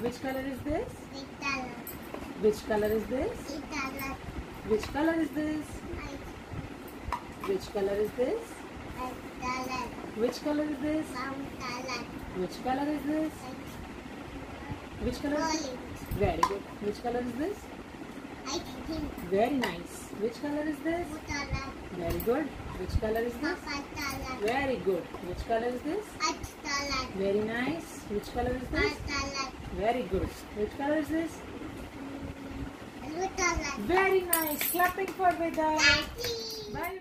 Which color is this? Itala. Which color is this? Itala. Which color is this? Which color is this? Itala. Which color is this? Mountaala. Which color is this? Which color? Orange. Very good. Which color is this? Ice cream. Very nice. Which color is this? Utala. Very good. Which color is this? Papatala. Very good. Which color is this? Atala. Very nice. Which color is this? Atala. Very good. Which color is this? Very nice. Clapping for. Daddy. Bye.